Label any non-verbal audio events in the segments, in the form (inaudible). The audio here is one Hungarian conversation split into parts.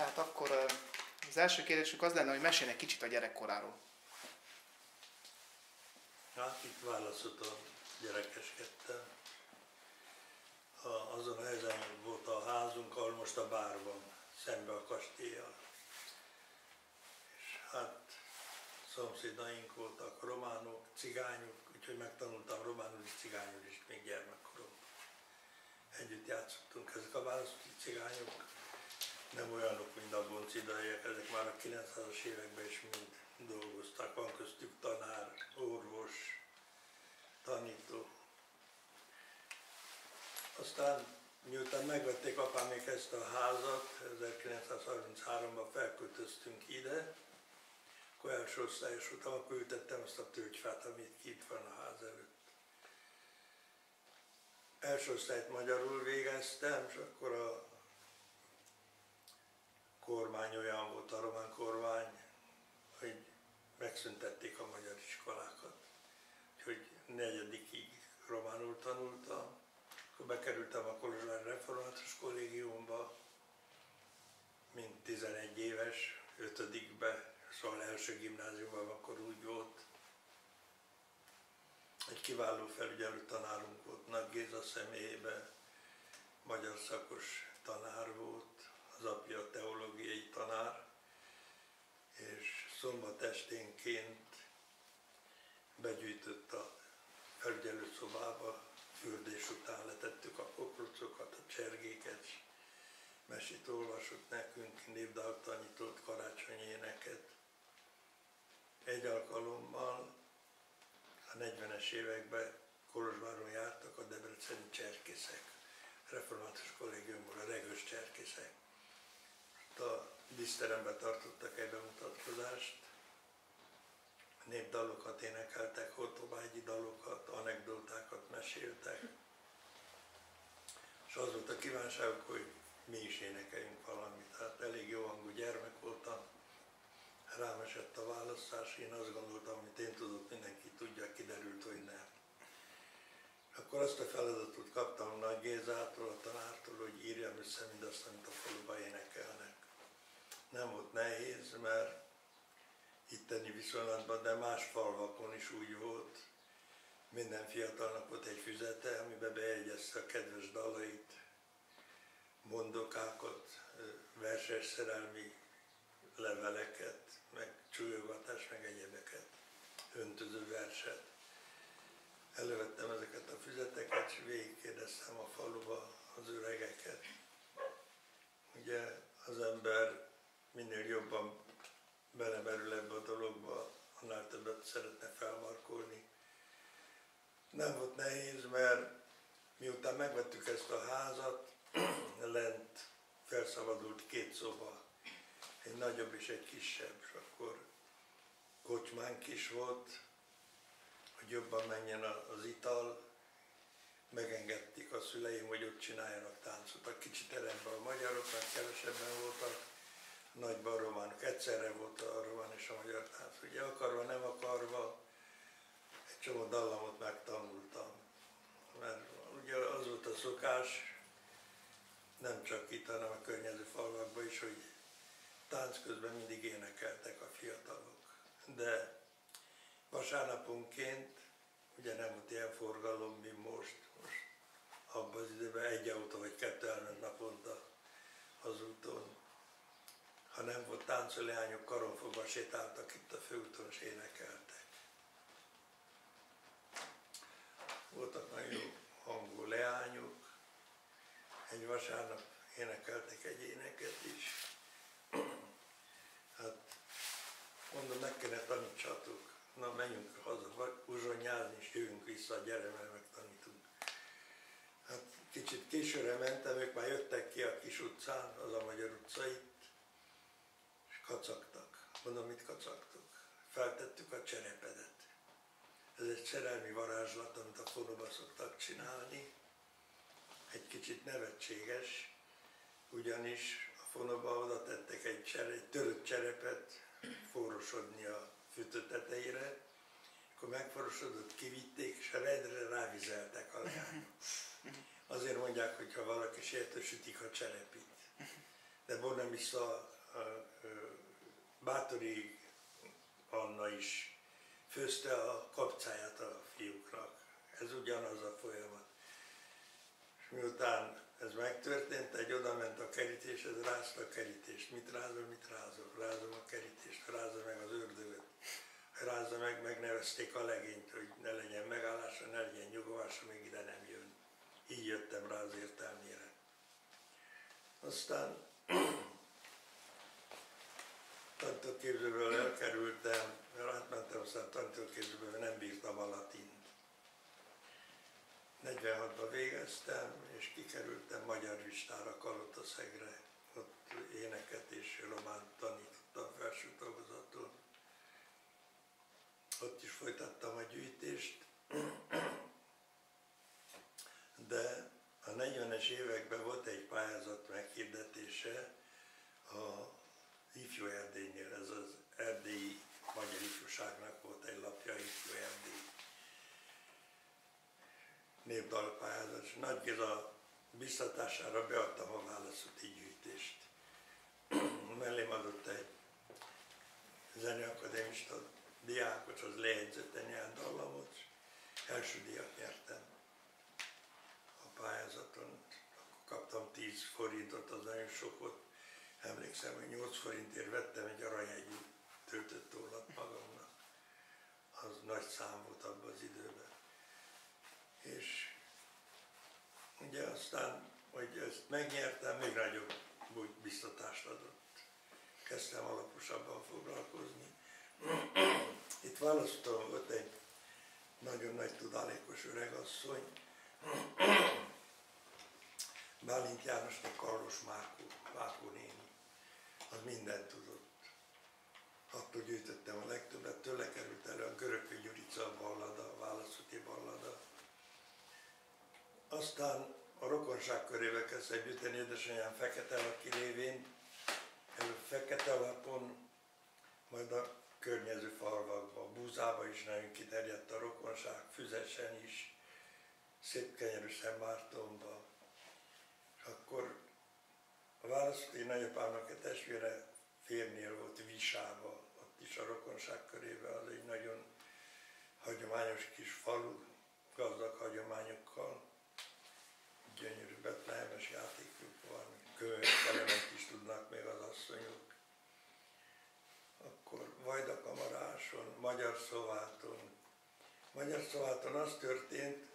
Tehát akkor az első kérdésünk az lenne, hogy mesélj egy kicsit a gyerekkoráról. Hát itt választottam, gyerekeskedtem. Azon a helyen volt a házunk, ahol most a bár van, szembe a kastélyjal. És hát szomszédaink voltak románok, cigányok, úgyhogy megtanultam románul és cigányul is még gyermekkoromban. Együtt játszottunk ezek a választói cigányok, nem olyanok, mint a boncidaiak, ezek már a 900-as években is mind dolgoztak, van köztük tanár, orvos, tanító. Aztán miután megvették apámék ezt a házat, 1933-ban felköltöztünk ide, akkor első osztályos voltam, akkor ültettem azt a tölgyfát, amit itt van a ház előtt. Első osztályt magyarul végeztem, és akkor a kormány olyan volt, a román kormány, hogy megszüntették a magyar iskolákat. Úgyhogy negyedikig románul tanultam, akkor bekerültem a Kolozsvári Református Kollégiumba, mint 11 éves, ötödikbe, szóval első gimnáziumban akkor úgy volt. Egy kiváló felügyelő tanárunk volt, Nagy Géza személyében, magyar szakos tanár volt, az apja tanár, és szombat esténként begyűjtött a felügyelőszobába, fürdés után letettük a kokrocokat, a csergéket, mesét olvasott nekünk, névdalt tanított, karácsonyi éneket. Egy alkalommal a 40-es években Kolozsváron jártak a debreceni cserkészek, református kollégiumból a regős cserkészek. A díszteremben tartottak egy bemutatkozást, népdalokat énekeltek, hortobágyi dalokat, anekdotákat meséltek. És az volt a kívánságuk, hogy mi is énekeljünk valamit. Tehát elég jó hangú gyermek voltam. Rám esett a választás, én azt gondoltam, amit én tudok, mindenki tudja, kiderült, hogy nem. Akkor azt a feladatot kaptam Nagy Gézától, a tanártól, hogy írjam össze mindazt, amit a faluba énekelnek. Nem volt nehéz, mert itteni viszonylatban, de más falvakon is úgy volt. Minden fiatalnak volt egy füzete, amiben bejegyezte a kedves dalait, mondokákat, verses szerelmi leveleket, meg csúlyogatás, meg egyebeket, öntöző verset. Elővettem ezeket a füzeteket, és végigkérdeztem a faluba az öregeket. Ugye az ember minél jobban belemerül ebbe a dologba, annál többet szeretne felmarkolni. Nem volt nehéz, mert miután megvettük ezt a házat, (clears throat) lent felszabadult két szoba, egy nagyobb és egy kisebb, és akkor kocsmánk is volt, hogy jobban menjen az ital, megengedték a szüleim, hogy ott csináljanak táncot. A kicsit teremben a magyarok, mert kevesebben voltak, nagyban románok. Egyszerre volt a román és a magyar tánc. Ugye akarva, nem akarva, egy csomó dallamot megtanultam. Mert ugye az volt a szokás, nem csak itt, hanem a környező falvakban is, hogy tánc közben mindig énekeltek a fiatalok. De vasárnaponként, ugye nem volt ilyen forgalom, mint most, most abban az időben egy autó vagy kettő elment naponta az úton. Ha táncoló leányok, karonfogva sétáltak itt a főúton és énekeltek. Voltak nagyon jó hangú leányok, egy vasárnap énekeltek egy éneket is. Hát mondom, meg kéne tanítsatok. Na, menjünk haza uzsonyázni, és jövünk vissza, gyere, mert megtanítunk. Hát kicsit későre mentem, ők már jöttek ki a kis utcán, az a Magyar kacagtak. Mondom, mit kacagtok? Feltettük a cserepedet. Ez egy szerelmi varázslat, amit a fonóba szoktak csinálni. Egy kicsit nevetséges, ugyanis a fonóba oda tettek egy, csere, egy törött cserepet forrosodni a fűtő tetejére, akkor megforosodott, kivitték, és a redre rávizeltek a leányok. Azért mondják, hogy ha valaki sértősítik a cserepit. de Bonemissza Bátori Anna is főzte a kapcáját a fiúknak. Ez ugyanaz a folyamat. És miután ez megtörtént, egy oda ment a kerítéshez, rázta a kerítést. Mit rázol, mit rázol? Rázom a kerítést, rázza meg az ördögöt. Rázza meg, megnevezték a legényt, hogy ne legyen megállása, ne legyen nyugovása, még ide nem jön. Így jöttem rá az értelmére. Aztán (clears throat) tanítóképzőből elkerültem, mert átmentem aztán tanítóképzőből, mert nem bírtam a latint. 46-ban végeztem, és kikerültem magyar vistára Kalotaszegre. Ott éneket és román tanítottam felső tagozaton. Ott is folytattam a gyűjtést, de a 40-es években volt egy pályázat meghirdetése a Ifjú Erdélynél, ez az erdélyi magyar ifjúságnak volt egy lapja, Ifjú Erdély népdalpályázat, és Nagy Géza biztatására beadtam a válaszúti gyűjtést. Mellém adott egy zeneakadémista diákot, az lejegyzette néhány dallamot, első díjat nyertem a pályázaton. Akkor kaptam 10 forintot, az nagyon sokot. Emlékszem, hogy 8 forintért vettem egy aranyegyű töltött tollat magamnak. Az nagy szám volt abban az időben. És ugye aztán, hogy ezt megnyertem, még nagyobb biztatást adott. Kezdtem alaposabban foglalkozni. (clears throat) Itt választottam volt egy nagyon nagy tudálékos öregasszony, (clears throat) Bálint Jánosnak Karlos Márkó, Márkó néni, az mindent tudott. Attól gyűjtöttem a legtöbbet, tőle került elő a Görögő Gyurica ballada, a válaszúti ballada. Aztán a rokonság körébe kezdte gyűjteni édesanyám fekete laki révén, előbb fekete lapon, majd a környező falvakban, Búzába is nagyon kiterjedt a rokonság, Füzesen is, szép kenyerű Szentmártonba. Akkor a választói nagyapámnak a testvére férnél volt Visába, ott is a rokonság körében, az egy nagyon hagyományos kis falu, gazdag hagyományokkal, gyönyörű betlehemes játékuk van, könyvelemet is tudnak még az asszonyok. Akkor Vajdakamaráson, Magyar Szováton. Magyar Szováton az történt, (clears throat)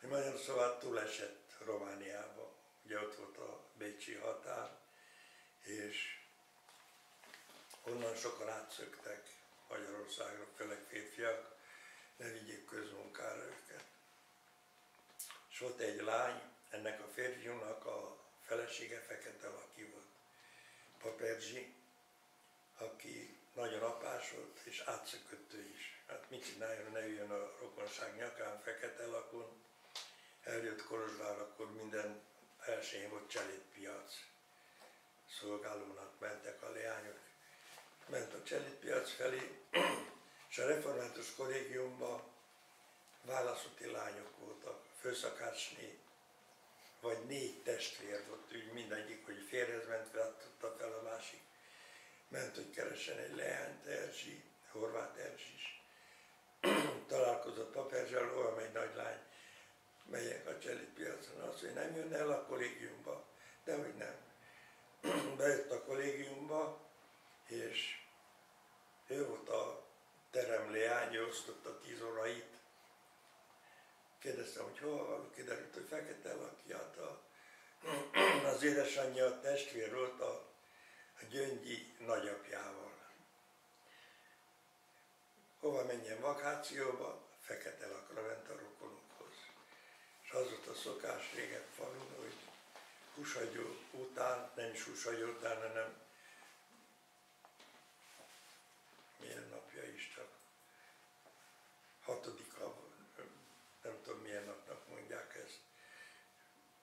hogy Magyar Szovát túlesett Romániába. Ugye ott volt a Bécsi határ, és onnan sokan átszöktek Magyarországra, főleg férfiak, ne vigyék közmunkára őket. És volt egy lány, ennek a férfiúnak a felesége fekete laki volt, Paperzsi, aki nagyon apás volt, és átszökött ő is. Hát mit csináljon, ne üljön a rokonság nyakán, fekete lakon. Eljött Kolozsvár, akkor minden elsőjén volt cselédpiac. Szolgálónak mentek a leányok. Ment a cselédpiac felé, és a református kollégiumban válaszúti lányok voltak, főszakácsné, vagy négy testvér volt, úgy mindegyik, hogy férhez ment, tudta fel a másik. Ment, hogy keresen egy leányt, Erzsi, Horváth Erzsi is. Találkozott Paperzsel, hol egy nagy lány, melyek a piacon, azt, hogy nem jönne el a kollégiumba, de hogy nem. (clears throat) Bejött a kollégiumba, és ő volt a terem leány, osztotta tíz órait, Kérdeztem, hogy hol van, kiderült, hogy fekete lakját a, (clears throat) az édesanyja a testvér volt a, a gyöngyi nagyapjával. Hova menjen vakációba? Fekete lakra ment a az volt a szokás régen falun, hogy húsagyó után, nem is húsagyó után, hanem milyen napja is csak. Hatodik nem tudom milyen napnak mondják ezt,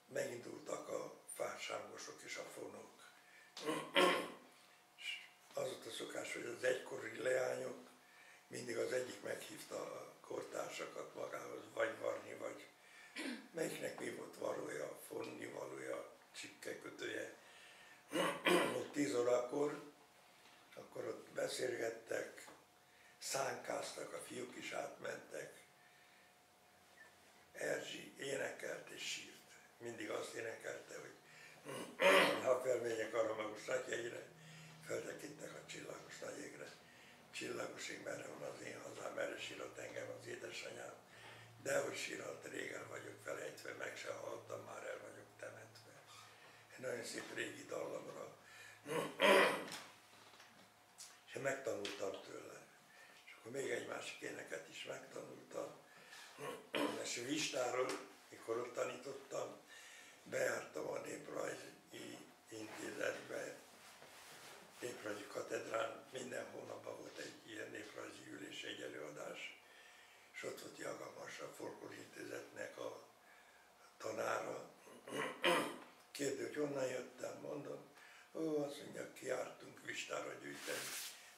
megindultak a fárságosok és a fonók. és az volt a szokás, hogy az egykori leányok mindig az egyik meghívta a kortársakat magához, vagy varni, vagy melyiknek mi volt valója, fonni valója, csikke kötője. (clears throat) ott tíz órakor, akkor ott beszélgettek, szánkáztak, a fiúk is átmentek. Erzsi énekelt és sírt. Mindig azt énekelte, hogy (clears throat) ha felmegyek arra magos nagyjegyre, föltekintek a csillagos nagyjégre. Csillagos ég merre van az én hazám, erre sírott engem az édesanyja. De hogy síralt, régen vagyok felejtve, meg se hallottam, már el vagyok temetve. Egy nagyon szép régi dallamra. (clears throat) és megtanultam tőle. És akkor még egy másik éneket is megtanultam. (clears throat) és Vistáról, mikor ott tanítottam, bejártam a néprajzi intézetbe, néprajzi katedrán, minden hónapban volt egy ilyen néprajzi ülés, egy előadás, és ott volt Jagamas, a Folklor Intézetnek a tanára. Kérdő, hogy honnan jöttem, mondom, ó, azt mondja, kiártunk Vistára gyűjteni,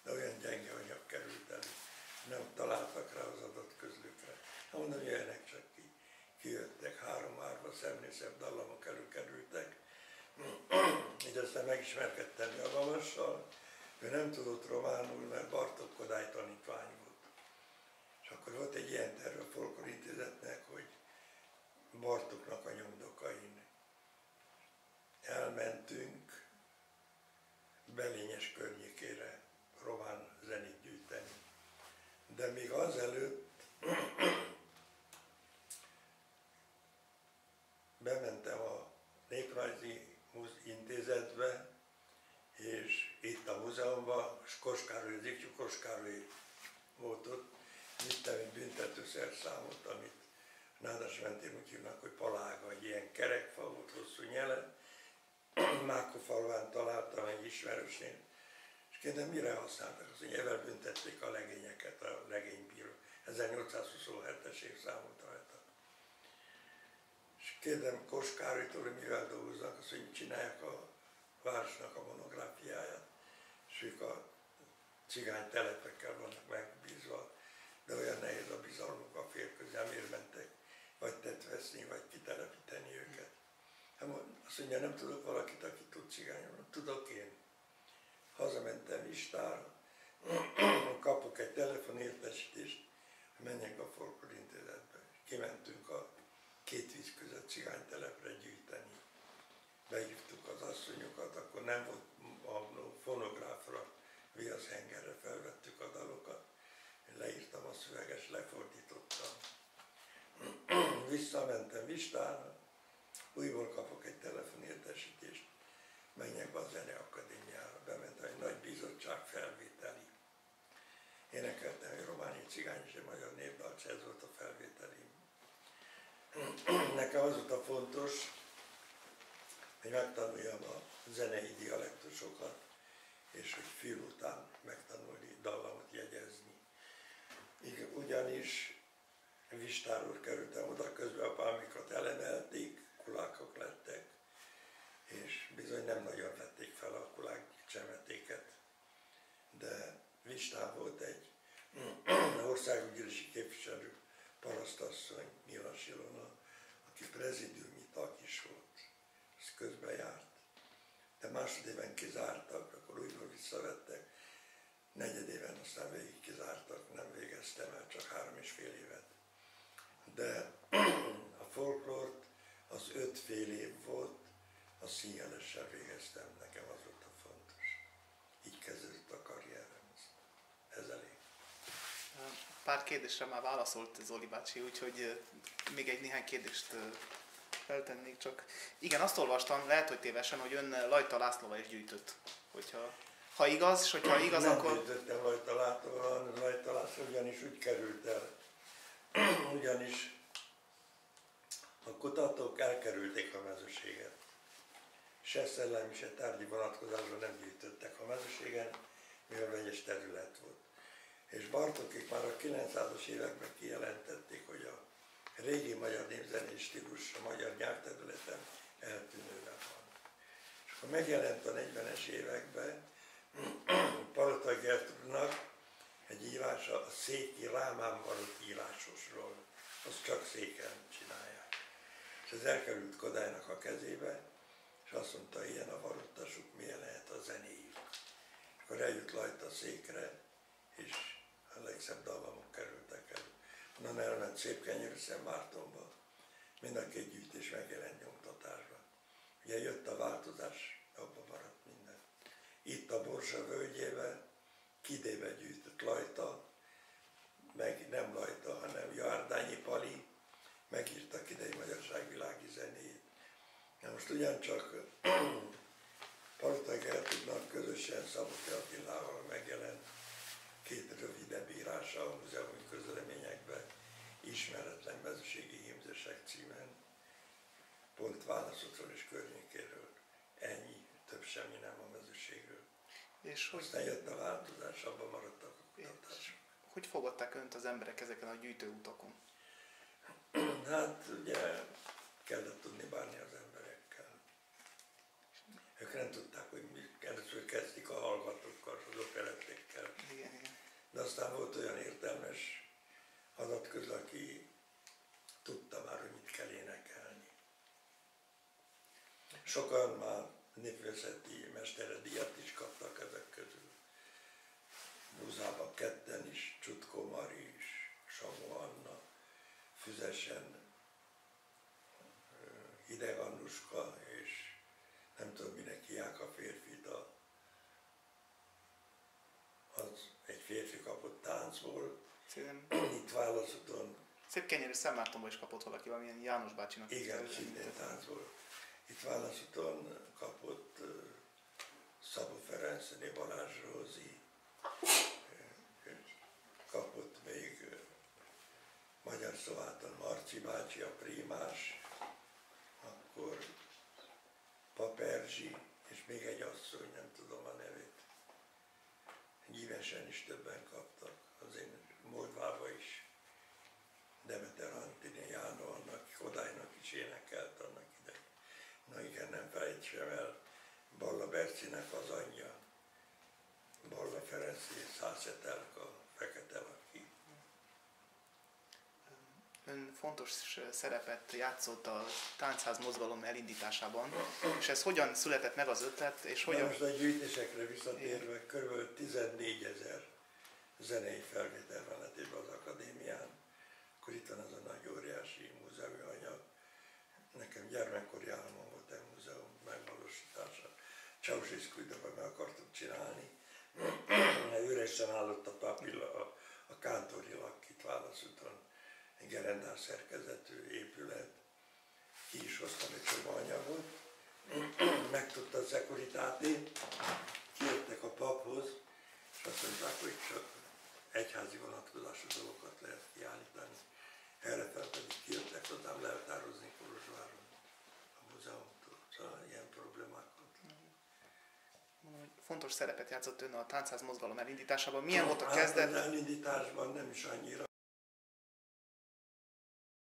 de olyan gyenge anyag került elő, nem találtak rá az adott közlőkre. Mondom, jöjjenek csak ki. Kijöttek, három árva szemnészebb dallamok előkerültek. Így aztán megismerkedtem Jagamassal, ő nem tudott románul, mert Bartok Kodály tanítvány akkor volt egy ilyen terve a Folkor Intézetnek, hogy Bartoknak a nyomdokain elmentünk Belényes környékére román zenét gyűjteni. De még azelőtt (clears throat) bementem a Néprajzi Intézetbe, és itt a múzeumban, Koskároly, az ifjú Koskároly volt ott, egy büntetőszerszámot, amit Nádas mentén úgy hívnak, hogy palága, egy ilyen kerekfa volt, hosszú nyele. (clears throat) Mákofalván találtam egy ismerősnél, és kérdem, mire használtak? Azt mondja, ezzel büntették a legényeket, a legénybíró. 1827-es év számolt rajta. És kérdem Koskárolytól, hogy mivel dolgoznak, azt mondja, csinálják a városnak a monográfiáját, és ők a cigány telepekkel vannak megbízva, de olyan nehéz a bizalmuk a fél közel, miért mentek vagy tetveszni, vagy kitelepíteni őket. Hát azt mondja, nem tudok valakit, aki tud cigányolni. Tudok én. Hazamentem Istára, (clears throat) kapok egy telefonértesítést, menjek a Folklor Intézetbe. Kimentünk a két víz között cigánytelepre gyűjteni. Behívtuk az asszonyokat, akkor nem volt a fonográfra, viaszhengerre felvettük a dalokat. Én leírtam a szöveges, lefordítottam. (clears throat) Visszamentem Vistára, újból kapok egy telefonértesítést, menjek be a Zeneakadémiára, bementem egy nagy bizottság felvételi. Énekeltem egy románi cigány és egy magyar népdal, ez volt a felvételi. (clears throat) Nekem az volt a fontos, hogy megtanuljam a zenei dialektusokat, és hogy film után megtanulni dallamot jegyezni. Ugyanis Vistáról kerültem oda, közben a pálmikat elemelték, kulákok lettek, és bizony nem nagyon vették fel a kulák csemetéket. De Vistán volt egy (clears throat) országgyűlési képviselő, parasztasszony, Milas Ilona, aki prezidiumi tag is volt, ez közben járt. De másodéven kizártak, akkor újra visszavettek, negyedéven aztán végig végeztem el, csak három és fél évet. De (clears throat) a folklort az öt fél év volt, a színjelessel végeztem, nekem az volt a fontos. Így kezdődött a karrierem, ez elég. Pár kérdésre már válaszolt Zoli bácsi, úgyhogy még egy néhány kérdést feltennék csak. Igen, azt olvastam, lehet, hogy tévesen, hogy ön Lajta Lászlóval is gyűjtött. Hogyha, ha igaz, és hogyha igaz, Nem akkor... Nem Lászlóval, Lajta László ugyanis úgy került el. (clears throat) ugyanis a kutatók elkerülték a mezőséget. Se szellemi, se tárgyi vonatkozásban nem gyűjtöttek a mezőségen, mivel vegyes terület volt. És Bartokik már a 900-as években kijelentették, hogy a régi magyar népzenés stílus a magyar nyelvterületen eltűnőben van. És akkor megjelent a 40-es években Palota Gertrudnak egy írása a széki Rámán való írásosról. Azt csak széken csinálják. És ez elkerült Kodálynak a kezébe, és azt mondta, ilyen a varottasuk, milyen lehet a zenéjük. akkor eljött Lajta székre, és a legszebb dallamok kerültek el. Onnan elment szép kenyérű Mártonba, mind a két gyűjtés megjelent nyomtatásba. Ugye jött a változás, abba maradt minden. Itt a Borsa völgyébe, kidébe gyűjtött Lajta, meg nem Lajta, hanem Jardányi Pali, megírtak idei magyarságvilági zenéjét. Na most ugyancsak (clears throat) Palotai Gertrudnak közösen Szaboki Attilával megjelent két rövidebb írása a múzeumi közleményekben, ismeretlen mezőségi hímzések címen, pont válaszokról és környékéről. Ennyi, több semmi nem a mezőségről. És hogy, Aztán jött a változás, abban maradtak a kutatások. hogy fogadták önt az emberek ezeken a gyűjtőutakon? Hát ugye kellett tudni bánni az emberekkel. Ők nem tudták, hogy mi először kezdik a hallgatókkal, az operettékkel. Igen, igen. De aztán volt olyan értelmes adatköz, aki tudta már, hogy mit kell énekelni. Sokan már népvészeti mesteredíjat is kaptak ezek közül. Búzában ketten is, Csutkó Mari is, Samu Anna, Füzesen, Hideg Annuska, és nem tudom minek hívják a férfit, a, az egy férfi kapott táncból, Szerintem itt válaszúton, szép kenyérű Szentmártonból is kapott valaki valamilyen János bácsinak. igen, szintén táncból, itt válaszúton kapott Szabó Ferenc, Né Balázs Rózi, kapott még Magyar Szováton Marci bácsi, a prímás, akkor Paperzsi, és még egy asszony, nem tudom a nevét. Nyívesen is többen kaptak, az én Moldvába is. Demeter Antini Jánó, annak Kodálynak is énekelt annak idején. Na igen, nem felejtsem el, Balla Bercinek az anyja, Balla Ferenci Szászetelka, Fekete Laki. Ön fontos szerepet játszott a táncház mozgalom elindításában, és ez hogyan született meg az ötlet, és Na hogyan... most a gyűjtésekre visszatérve, kb. 14 ezer zenei felvétel van az akadémián, akkor itt van az a nagy óriási múzeumi anyag. Nekem gyermekkori álmom volt egy múzeum megvalósítása. Ceausescu meg akartuk csinálni. (clears throat) Üresen állott a papilla, a, a kántori lak itt válaszúton, egy gerendás szerkezetű épület. Ki is hoztam egy csomó anyagot, (clears throat) megtudta a szekuritáté, kijöttek a paphoz, és azt mondták, hogy csak egyházi vonatkozású dolgokat lehet kiállítani. Erre fel pedig kijöttek hozzám leltározni Kolozsváron a múzeumtól. Szóval ilyen problémák voltak. Mondom, hogy fontos szerepet játszott ön a táncház mozgalom elindításában. Milyen volt a Hát kezdet? Az elindításban nem is annyira,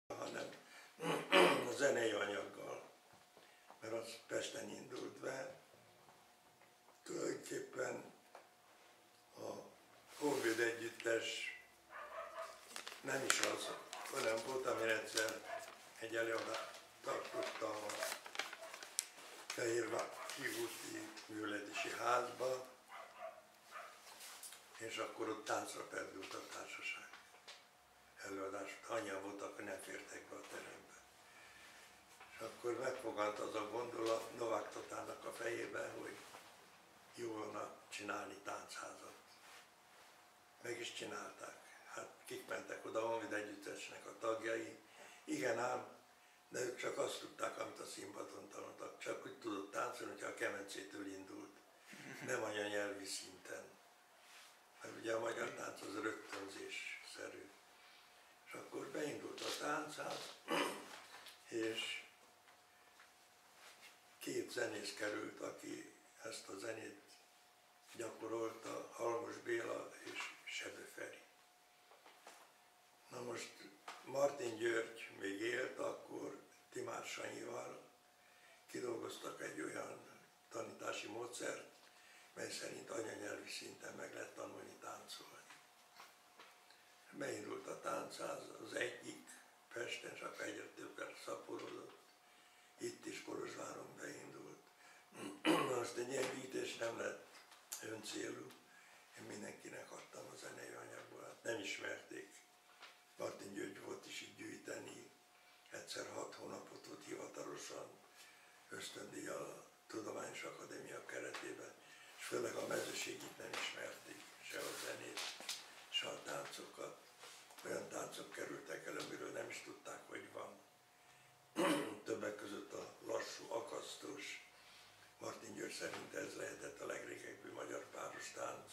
hanem a zenei anyaggal, mert az Pesten indult be. Tulajdonképpen a Covid együttes nem is az, hanem voltam én egyszer egy előadást tartottam a Fehérvár kívúti művelési házba, és akkor ott táncra perdült a társaság. Előadás, annyian voltak, hogy nem fértek be a terembe. És akkor megfogant az a gondolat Novák Tatának a fejében, hogy jó volna csinálni táncházat. Meg is csinálták. Hát kik mentek oda, Honvéd Együttesnek a tagjai. Igen ám, de ők csak azt tudták, amit a színpadon tanultak. Csak úgy tudott táncolni, hogyha a kemencétől indult. Nem anyanyelvi szinten. Mert ugye a magyar tánc az rögtönzésszerű. És akkor beindult a táncház, és két zenész került, aki ezt a zenét gyakorolta, Halmos Béla és Sebő Feri. Na most Martin György még élt, Timár kidolgoztak egy olyan tanítási módszert, mely szerint anyanyelvi szinten meg lehet tanulni táncolni. Beindult a táncház, az egyik Pesten, csak egyre szaporodott, itt is Kolozsváron beindult. (clears throat) Most egy ilyen gyűjtés nem lett öncélú. Én mindenkinek adtam a zenei anyagból, hát nem ismerték. Martin György volt is így gyűjteni, egyszer hat hónapot ösztöndíjjal a Tudományos Akadémia keretében, és főleg a mezőségit nem ismerték, se a zenét, se a táncokat. Olyan táncok kerültek el, amiről nem is tudták, hogy van. (clears throat) Többek között a lassú, akasztós, Martin György szerint ez lehetett a legrégebbi magyar páros tánc.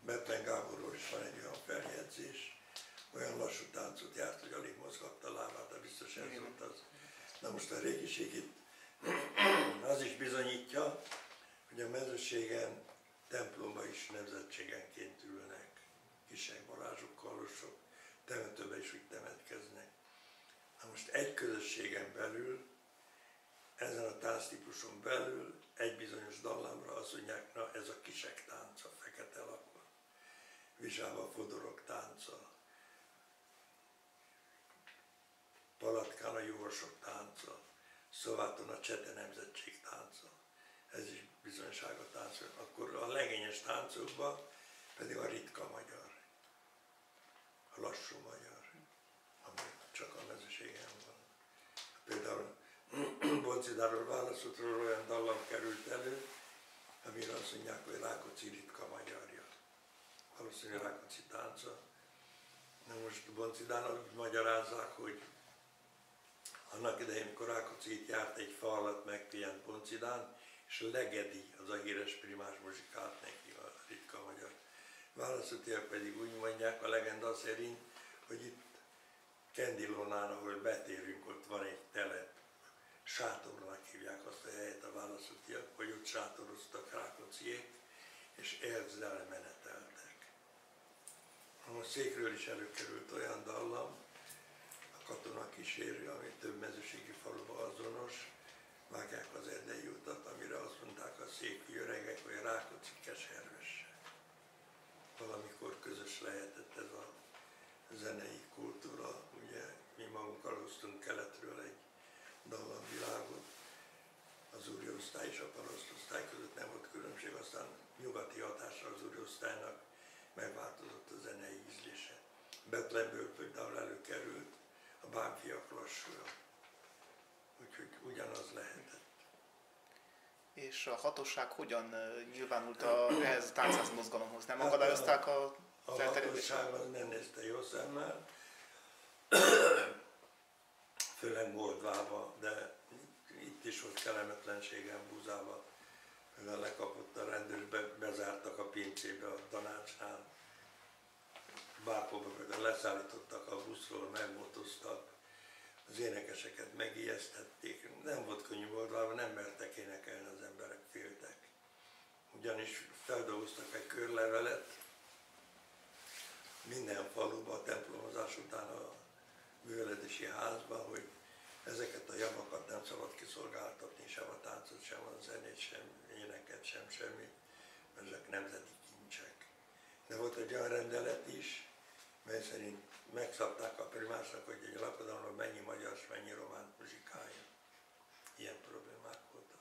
Betlen Gáborról is van egy olyan feljegyzés, olyan lassú táncot járt, hogy alig mozgatta lábát, de biztos ez volt az. Na most a régiségit az is bizonyítja, hogy a mezőségen templomba is nemzetségenként ülnek, kisek, balázsok, kalosok, temetőbe is úgy temetkeznek. Na most egy közösségen belül, ezen a tánctípuson belül egy bizonyos dallamra azt mondják, na ez a kisek tánca, fekete lapon. Vizsába fodorok tánca, Palatkán a jósok tánca, Szováton a csete nemzetség tánca. Ez is bizonyság a tánc. Akkor a legényes táncokban pedig a ritka magyar, a lassú magyar, ami csak a mezőségen van. Például (clears throat) Boncidáról válaszotról olyan dallam került elő, amire azt mondják, hogy Rákóczi ritka magyarja. Valószínűleg Rákóczi tánca. Na most Boncidának magyarázzák, hogy annak idején, amikor Rákóczi itt járt egy fa alatt megpihent Poncidán, és Legedi az a híres primás muzsikált neki, a ritka magyar. Válaszotiak pedig úgy mondják a legenda szerint, hogy itt Kendilónán, ahol betérünk, ott van egy telep, sátornak hívják azt a helyet a válaszotiak, hogy ott sátoroztak Rákócziék, és Erzsel meneteltek. Most székről is előkerült olyan dallam, katona kísérő, ami több mezőségi faluba azonos, vágják az erdei utat, amire azt mondták a szép öregek, hogy Rákóczi keservesse. Valamikor közös lehetett ez a zenei kultúra, ugye mi magunkkal hoztunk keletről egy dallamvilágot, az úriosztály és a parasztosztály között nem volt különbség, aztán nyugati hatásra az úriosztálynak megváltozott a zenei ízlése. Betlemből például előkerült a bánfiak lassúja. Úgyhogy ugyanaz lehetett. És a hatóság hogyan nyilvánult a, ehhez a táncház mozgalomhoz? Nem hát akadályozták a, a felterjedést? A hatóság nem nézte jó szemmel, főleg Moldvába, de itt is volt kellemetlenségem Búzába. Például lekapott a rendőr, be, bezártak a pincébe a tanácsnál, Például leszállítottak a buszról, megmotoztak, az énekeseket megijesztették. Nem volt könnyű volt, nem mertek énekelni, az emberek féltek. Ugyanis feldolgoztak egy körlevelet, minden faluba a templomozás után a műveledési házba, hogy ezeket a javakat nem szabad kiszolgáltatni, sem a táncot, sem a zenét, sem éneket, sem semmi, ezek nemzeti kincsek. De volt egy olyan rendelet is, mely szerint megszabták a primásnak, hogy egy lakodalomban mennyi magyar és mennyi román muzsikálja. Ilyen problémák voltak.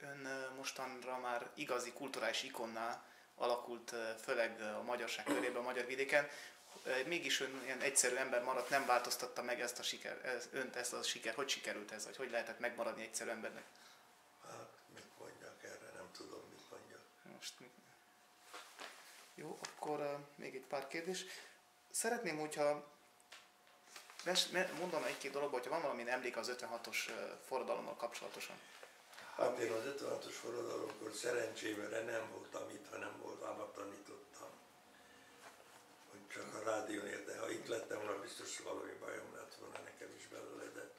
Ön mostanra már igazi kulturális ikonná alakult, főleg a magyarság körében, a magyar vidéken. Mégis ön ilyen egyszerű ember maradt, nem változtatta meg ezt a siker, önt ezt a siker. Hogy sikerült ez, vagy hogy lehetett megmaradni egyszerű embernek? Hát, mit mondjak erre, nem tudom, mit mondjak. Most jó, akkor még egy pár kérdés. Szeretném, hogyha mondom egy-két dologban, hogyha van valami emlék az 56-os forradalommal kapcsolatosan. Hát én az 56-os forradalomkor szerencsémre nem voltam itt, hanem Volvába tanítottam. Hogy csak a rádión érte. Ha itt lettem volna, biztos valami bajom lett volna nekem is belőle, de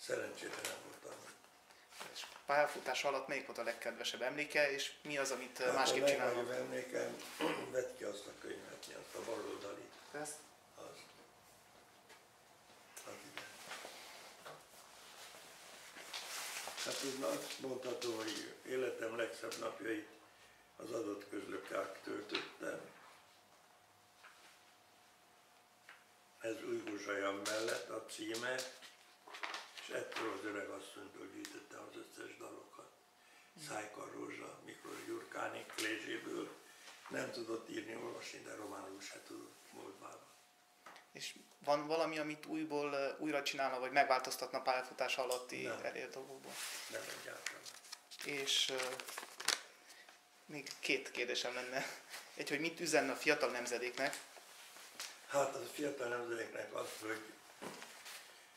szerencsére nem voltam itt. Pályafutás alatt melyik volt a legkedvesebb emléke, és mi az, amit hát másképp csinálnak? A legnagyobb emlékem, (clears throat) vett ki azt a könyvet, azt a baloldali. Ezt? Az. Az ide. Hát ez azt mondható, hogy életem legszebb napjait az adott közlökák töltöttem. Ez új mellett a címe, és ettől az öreg asszonytól gyűjtöttem az nem tudott írni, olvasni, de románul se tudott Moldvában. És van valami, amit újból újra csinálna, vagy megváltoztatna pályafutása alatti Nem. elért dolgokból? Nem egyáltalán. És ö, még két kérdésem lenne. Egy, hogy mit üzenne a fiatal nemzedéknek, Hát a fiatal nemzedéknek az, hogy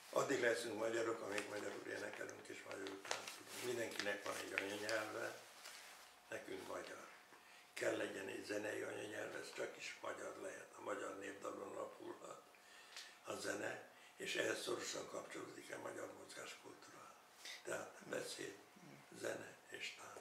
addig leszünk magyarok, amíg magyarul énekelünk és magyarul táncolunk. Mindenkinek van egy anyanyelve, nekünk magyar. Kell legyen egy zenei anyanyelv, ez csak is magyar lehet. A magyar népdalon alapulhat a zene, és ehhez szorosan kapcsolódik a magyar mozgáskultúra. Tehát beszéd, zene és tánc.